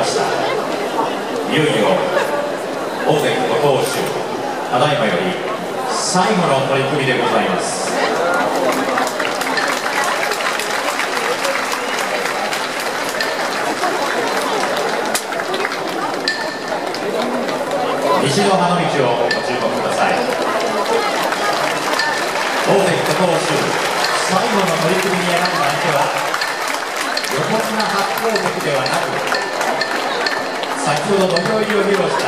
ました。いよいよ大関ご当主ただいまより最後の取り組みでございます。西の花道をご注目ください。大関ご当主最後の取り組みに選んだ相手は横綱白鵬関ではなく先ほど土俵入りを披露した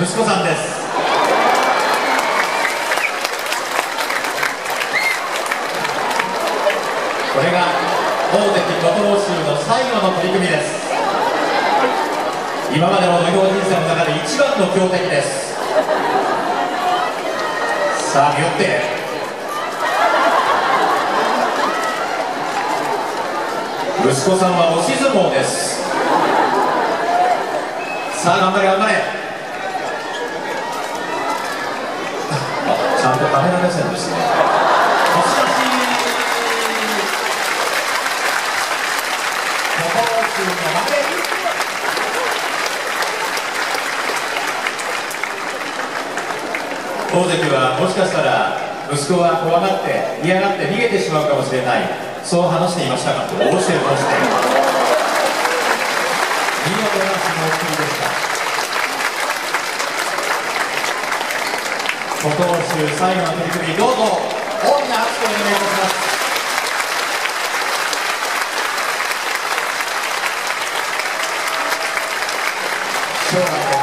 息子さんです。これが大関ご当主の最後の取り組みです。今までの土俵人生の中で一番の強敵です。さあ見よって。息子さんは押し相撲です。さあ頑張れ頑張れ。あちゃんとカメラ目線ですね。の負け大関はもしかしたら息子は怖がって嫌がって逃げてしまうかもしれないそう話していましたがどうしてどうして見事な相撲っぷりでした。ご当主最後の取り組みどうぞ大きな拍手をお願いいたします。将来